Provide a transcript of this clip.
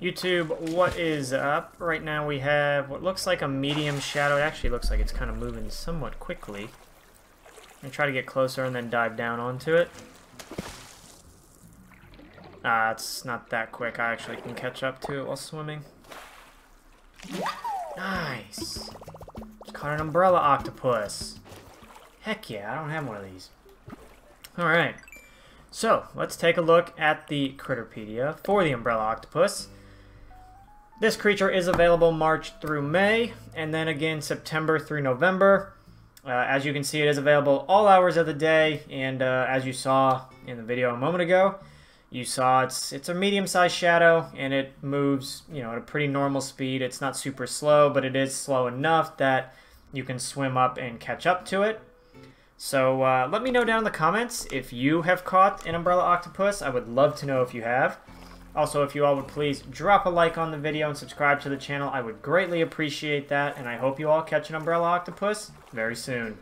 YouTube, what is up? Right now we have what looks like a medium shadow. It actually looks like it's kind of moving somewhat quickly. To try to get closer and then dive down onto it. Ah, it's not that quick. I actually can catch up to it while swimming. Nice! Just caught an umbrella octopus. Heck yeah, I don't have one of these. Alright. So, let's take a look at the Critterpedia for the umbrella octopus. This creature is available March through May, and then again September through November. Uh, as you can see, it is available all hours of the day, and uh, as you saw in the video a moment ago, you saw it's it's a medium-sized shadow, and it moves, you know, at a pretty normal speed. It's not super slow, but it is slow enough that you can swim up and catch up to it. So uh, let me know down in the comments if you have caught an umbrella octopus. I would love to know if you have. Also, if you all would please drop a like on the video and subscribe to the channel, I would greatly appreciate that, and I hope you all catch an umbrella octopus very soon.